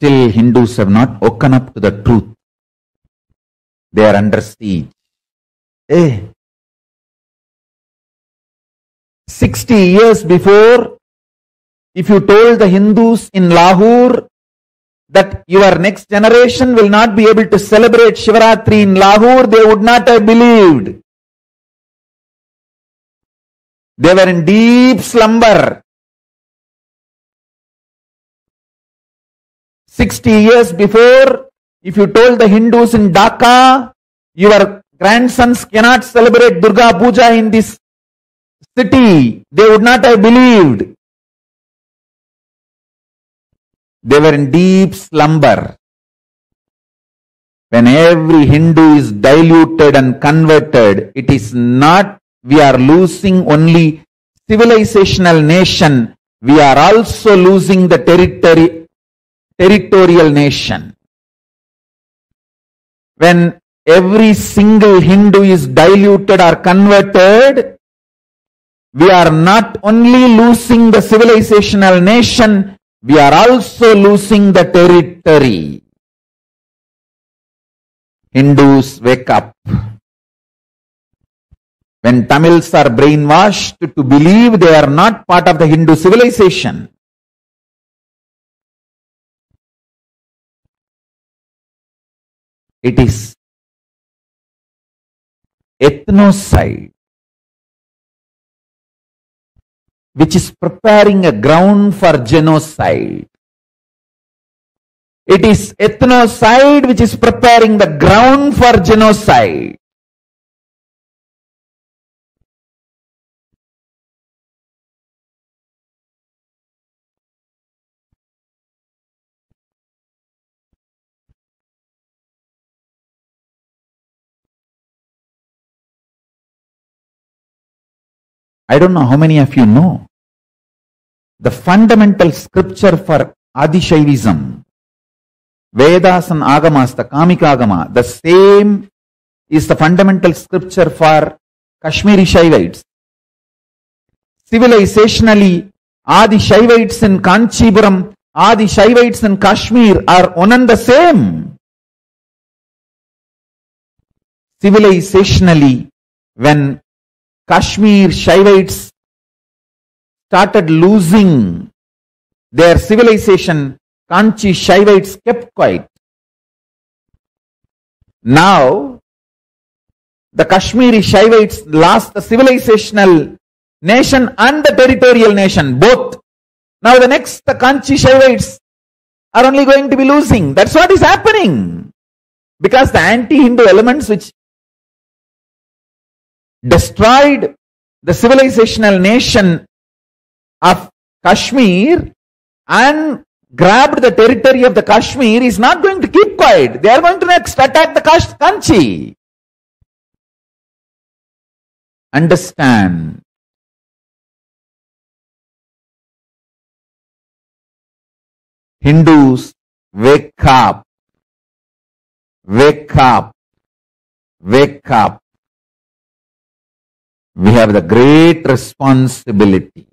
Still, Hindus have not woken up to the truth. They are under siege. Eh. 60 years before, if you told the Hindus in Lahore that your next generation will not be able to celebrate Shivaratri in Lahore, they would not have believed. They were in deep slumber. 60 years before, if you told the Hindus in Dhaka, your grandsons cannot celebrate Durga Puja in this city, they would not have believed. They were in deep slumber. When every Hindu is diluted and converted, it is not we are losing only civilizational nation, we are also losing the territory, territorial nation. When every single Hindu is diluted or converted, we are not only losing the civilizational nation, we are also losing the territory. Hindus wake up. When Tamils are brainwashed to believe they are not part of the Hindu civilization. It is ethnocide which is preparing a ground for genocide. It is ethnocide which is preparing the ground for genocide. I don't know how many of you know. The fundamental scripture for Adishaivism, Vedas and Agamas, the Kamika Agama, the same is the fundamental scripture for Kashmiri Shaivites. Civilizationally, Adi Shaivites in Kanchipuram, Adi Shaivites in Kashmir are one and the same. Civilizationally, when Kashmir Shaivites started losing their civilization, Kanchi Shaivites kept quiet. Now, the Kashmiri Shaivites lost the civilizational nation and the territorial nation, both. Now the next, the Kanchi Shaivites are only going to be losing. That's what is happening. Because the anti-Hindu elements which Hmm. destroyed the civilizational nation of Kashmir and grabbed the territory of the Kashmir is not going to keep quiet. They are going to next attack the Kash- Kanchi. Understand. Hindus, wake up. Wake up. Wake up. We have the great responsibility.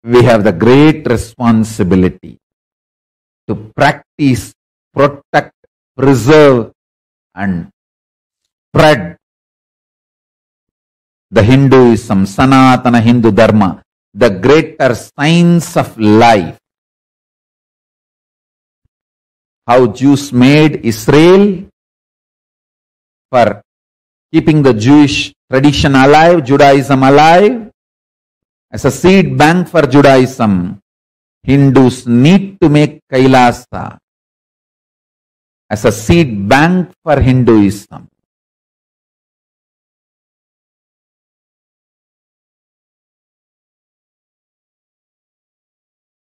We have the great responsibility to practice, protect, preserve, and spread the Hinduism, Sanatana Hindu Dharma, the greater science of life. How Jews made Israel for keeping the Jewish tradition alive, Judaism alive, as a seed bank for Judaism. Hindus need to make Kailasa as a seed bank for Hinduism.